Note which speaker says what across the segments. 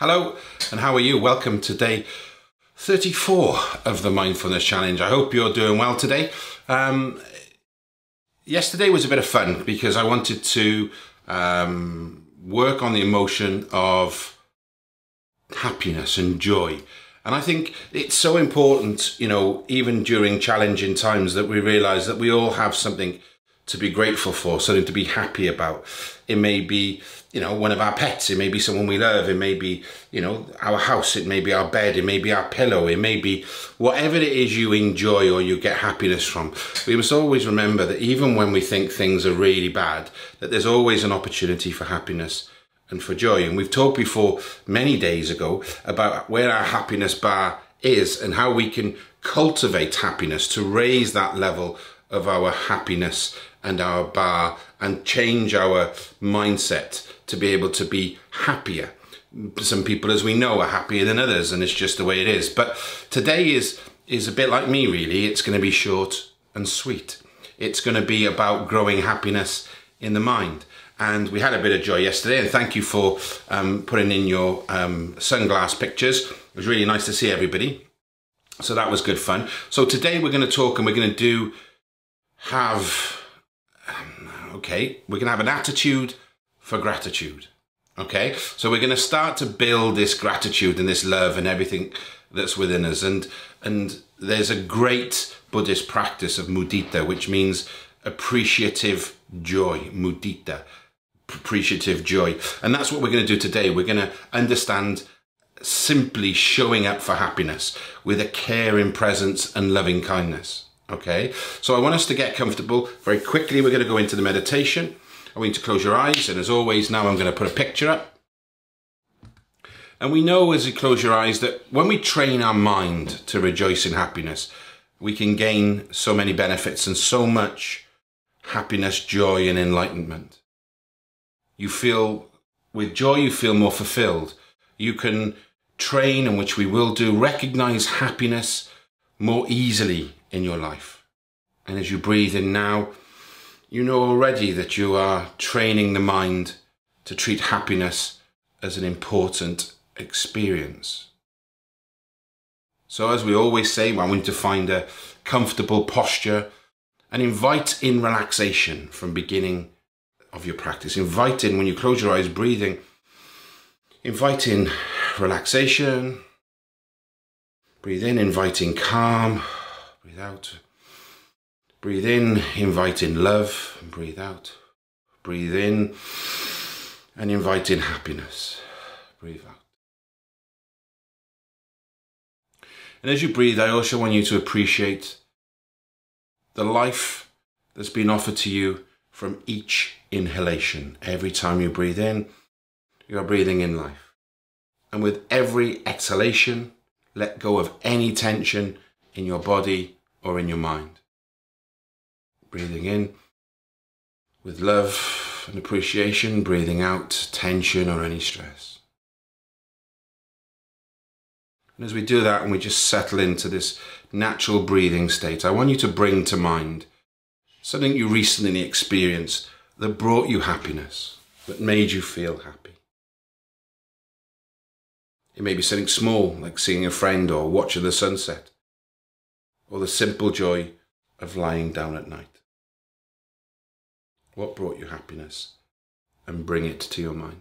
Speaker 1: Hello, and how are you? Welcome to day 34 of the Mindfulness Challenge. I hope you're doing well today. Um, yesterday was a bit of fun because I wanted to um, work on the emotion of happiness and joy. And I think it's so important, you know, even during challenging times that we realize that we all have something to be grateful for, something to be happy about. It may be, you know, one of our pets. It may be someone we love. It may be, you know, our house. It may be our bed. It may be our pillow. It may be whatever it is you enjoy or you get happiness from. We must always remember that even when we think things are really bad, that there's always an opportunity for happiness and for joy. And we've talked before many days ago about where our happiness bar is and how we can cultivate happiness to raise that level of our happiness and our bar and change our mindset to be able to be happier. Some people, as we know, are happier than others, and it's just the way it is. But today is is a bit like me, really. It's going to be short and sweet. It's going to be about growing happiness in the mind. And we had a bit of joy yesterday, and thank you for um, putting in your um, sunglass pictures. It was really nice to see everybody. So that was good fun. So today we're going to talk and we're going to do have um, okay, we're going to have an attitude for gratitude. Okay, so we're going to start to build this gratitude and this love and everything that's within us. And and there's a great Buddhist practice of mudita, which means appreciative joy. Mudita, appreciative joy, and that's what we're going to do today. We're going to understand simply showing up for happiness with a caring presence and loving kindness. Okay, so I want us to get comfortable. Very quickly, we're going to go into the meditation. I want you to close your eyes, and as always, now I'm going to put a picture up. And we know as you close your eyes that when we train our mind to rejoice in happiness, we can gain so many benefits and so much happiness, joy, and enlightenment. You feel, with joy, you feel more fulfilled. You can train, and which we will do, recognize happiness more easily in your life. And as you breathe in now, you know already that you are training the mind to treat happiness as an important experience. So as we always say, I want to find a comfortable posture and invite in relaxation from beginning of your practice. Invite in, when you close your eyes, breathing, invite in relaxation. Breathe in, inviting calm. Breathe out. Breathe in, inviting love. Breathe out. Breathe in and invite in happiness. Breathe out. And as you breathe, I also want you to appreciate the life that's been offered to you from each inhalation. Every time you breathe in, you are breathing in life. And with every exhalation, let go of any tension in your body or in your mind. Breathing in with love and appreciation, breathing out tension or any stress. And as we do that and we just settle into this natural breathing state, I want you to bring to mind something you recently experienced that brought you happiness, that made you feel happy. It may be something small, like seeing a friend or watching the sunset, or the simple joy of lying down at night. What brought you happiness? And bring it to your mind.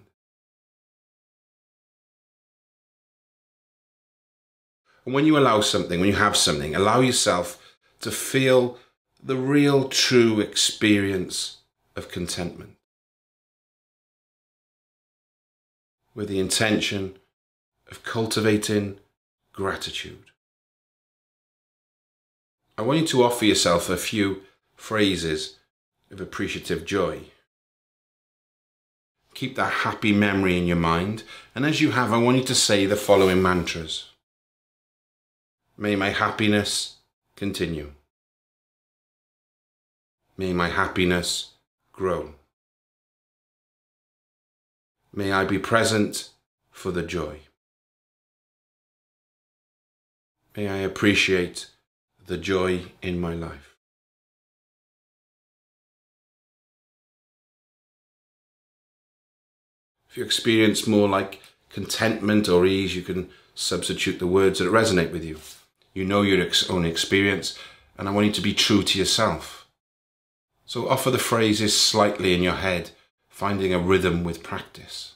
Speaker 1: And when you allow something, when you have something, allow yourself to feel the real true experience of contentment. With the intention of cultivating gratitude. I want you to offer yourself a few phrases of appreciative joy. Keep that happy memory in your mind, and as you have, I want you to say the following mantras. May my happiness continue. May my happiness grow. May I be present for the joy. May I appreciate the joy in my life. If you experience more like contentment or ease, you can substitute the words that resonate with you. You know your ex own experience, and I want you to be true to yourself. So offer the phrases slightly in your head, finding a rhythm with practice.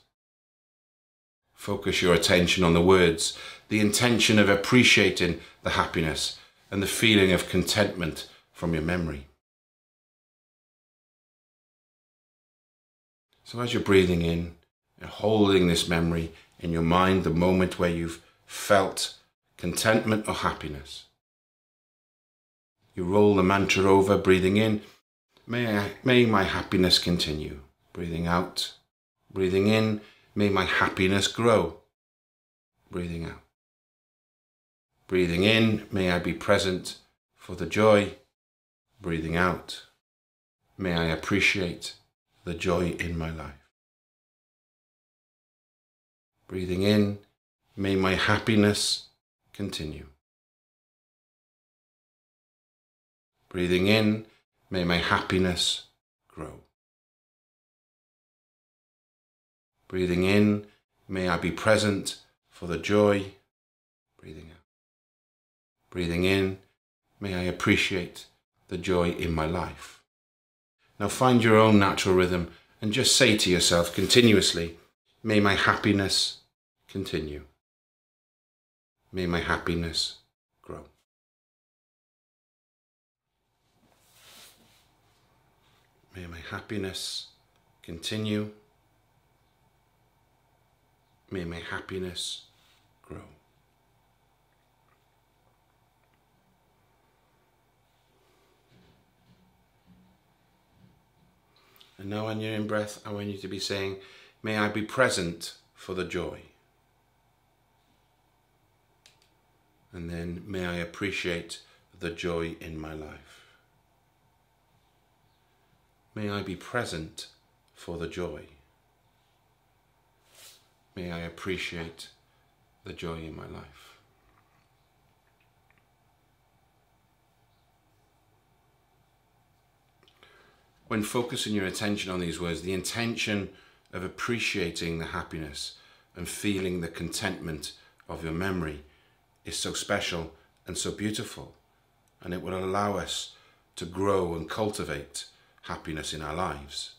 Speaker 1: Focus your attention on the words, the intention of appreciating the happiness and the feeling of contentment from your memory. So as you're breathing in and holding this memory in your mind, the moment where you've felt contentment or happiness, you roll the mantra over, breathing in, may, I, may my happiness continue. Breathing out, breathing in, may my happiness grow. Breathing out. Breathing in, may I be present for the joy. Breathing out, may I appreciate the joy in my life. Breathing in, may my happiness continue. Breathing in, may my happiness grow. Breathing in, may I be present for the joy. Breathing. Breathing in, may I appreciate the joy in my life. Now find your own natural rhythm and just say to yourself continuously, may my happiness continue. May my happiness grow. May my happiness continue. May my happiness grow. And now on your in breath, I want you to be saying, May I be present for the joy. And then may I appreciate the joy in my life. May I be present for the joy. May I appreciate the joy in my life. When focusing your attention on these words, the intention of appreciating the happiness and feeling the contentment of your memory is so special and so beautiful, and it will allow us to grow and cultivate happiness in our lives.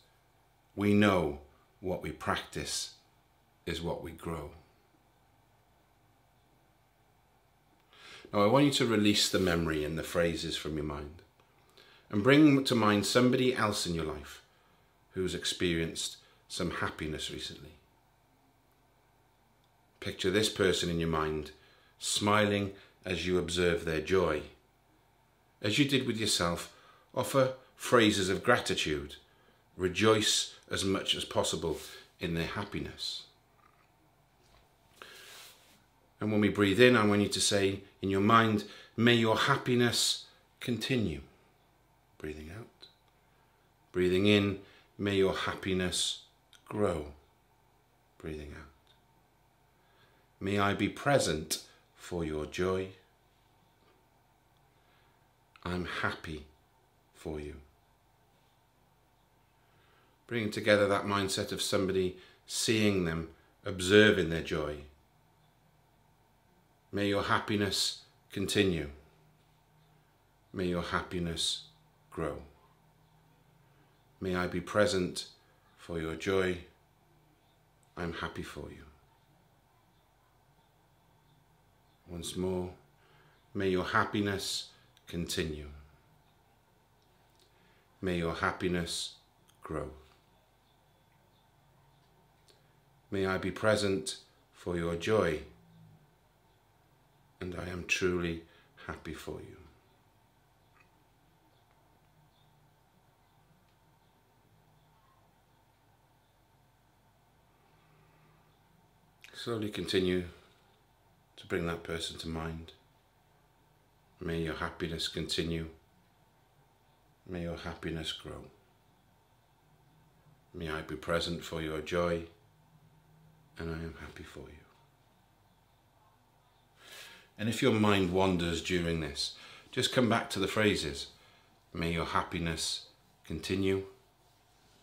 Speaker 1: We know what we practice is what we grow. Now, I want you to release the memory and the phrases from your mind and bring to mind somebody else in your life who's experienced some happiness recently. Picture this person in your mind smiling as you observe their joy. As you did with yourself, offer phrases of gratitude. Rejoice as much as possible in their happiness. And when we breathe in, I want you to say in your mind, may your happiness continue. Breathing out. Breathing in, may your happiness grow. Breathing out. May I be present for your joy. I'm happy for you. Bringing together that mindset of somebody seeing them, observing their joy. May your happiness continue. May your happiness grow. May I be present for your joy. I'm happy for you. Once more, may your happiness continue. May your happiness grow. May I be present for your joy, and I am truly happy for you. Slowly continue to bring that person to mind. May your happiness continue May your happiness grow. May I be present for your joy, and I am happy for you. And if your mind wanders during this, just come back to the phrases. May your happiness continue.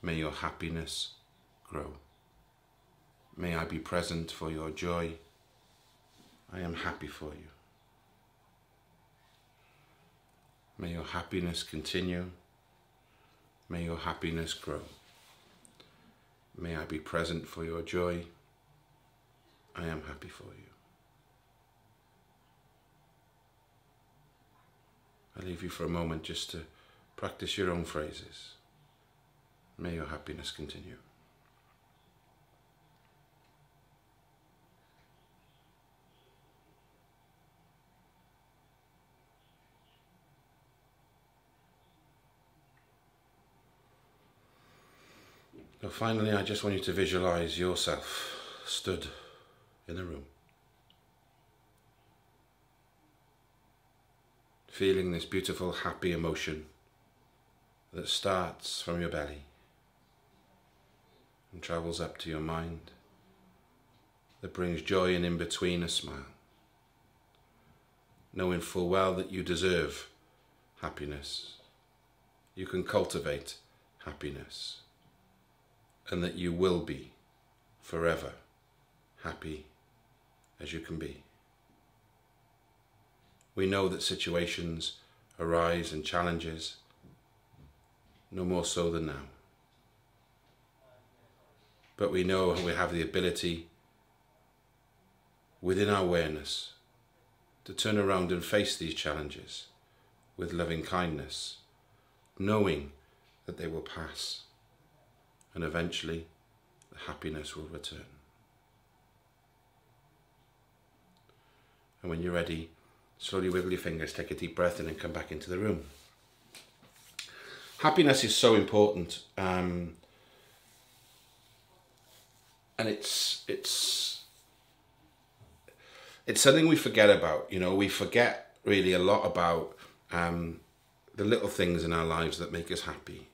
Speaker 1: May your happiness grow. May I be present for your joy. I am happy for you. May your happiness continue. May your happiness grow. May I be present for your joy. I am happy for you. I leave you for a moment just to practice your own phrases. May your happiness continue. Finally, I just want you to visualize yourself stood in a room. Feeling this beautiful, happy emotion that starts from your belly and travels up to your mind, that brings joy and in between a smile, knowing full well that you deserve happiness. You can cultivate happiness and that you will be forever happy as you can be. We know that situations arise and challenges, no more so than now. But we know we have the ability within our awareness to turn around and face these challenges with loving kindness, knowing that they will pass and eventually the happiness will return. And when you're ready, slowly wiggle your fingers, take a deep breath in and come back into the room. Happiness is so important. Um, and it's, it's, it's something we forget about. You know, we forget really a lot about um, the little things in our lives that make us happy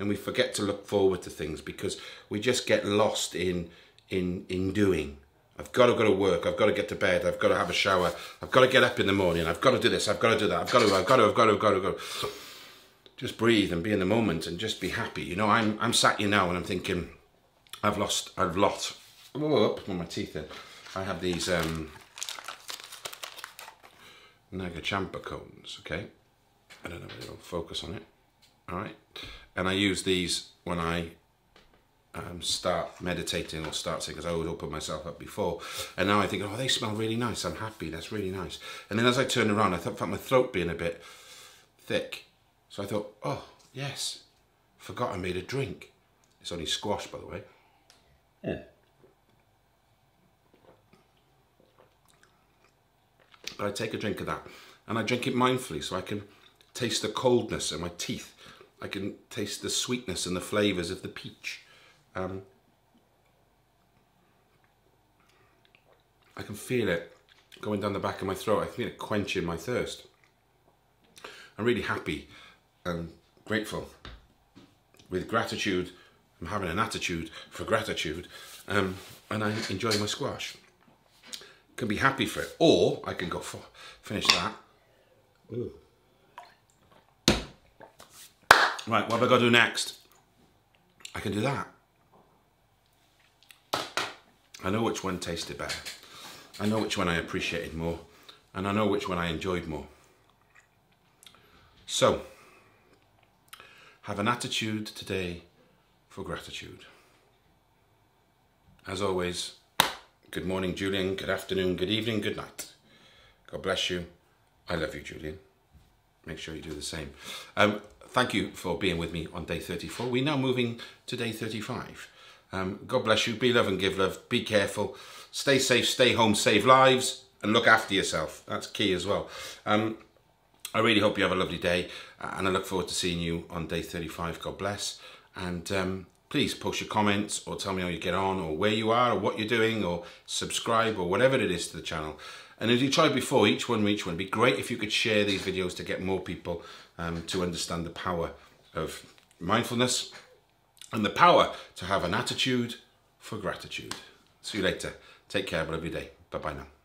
Speaker 1: and we forget to look forward to things because we just get lost in in in doing. I've got to go to work I've got to get to bed I've got to have a shower I've got to get up in the morning I've got to do this I've got to do that I've got to I've got to I've got to I've got to go. Just breathe and be in the moment and just be happy. You know I'm I'm sat here now and I'm thinking I've lost I've lost oh put my teeth in. I have these um Naga Champa cones okay? I don't know if it'll focus on it. All right and I use these when I um, start meditating or start saying, because I always open myself up before. And now I think, oh, they smell really nice. I'm happy. That's really nice. And then as I turned around, I thought, felt my throat being a bit thick. So I thought, oh, yes, forgot I made a drink. It's only squash, by the way. Yeah. But I take a drink of that and I drink it mindfully so I can taste the coldness in my teeth I can taste the sweetness and the flavours of the peach. Um, I can feel it going down the back of my throat. I feel it quenching my thirst. I'm really happy and grateful. With gratitude, I'm having an attitude for gratitude um, and I enjoy my squash. Can be happy for it or I can go for finish that. Ooh. Right, what have I got to do next? I can do that. I know which one tasted better. I know which one I appreciated more. And I know which one I enjoyed more. So, have an attitude today for gratitude. As always, good morning, Julian. Good afternoon, good evening, good night. God bless you. I love you, Julian. Make sure you do the same. Um, thank you for being with me on day 34. We're now moving to day 35. Um, God bless you. Be love and give love. Be careful. Stay safe, stay home, save lives, and look after yourself. That's key as well. Um, I really hope you have a lovely day, uh, and I look forward to seeing you on day 35. God bless. And um, please post your comments or tell me how you get on or where you are or what you're doing or subscribe or whatever it is to the channel. And as you tried before, each one reach one. It'd be great if you could share these videos to get more people um, to understand the power of mindfulness and the power to have an attitude for gratitude. See you later. Take care. Have a lovely day. Bye-bye now.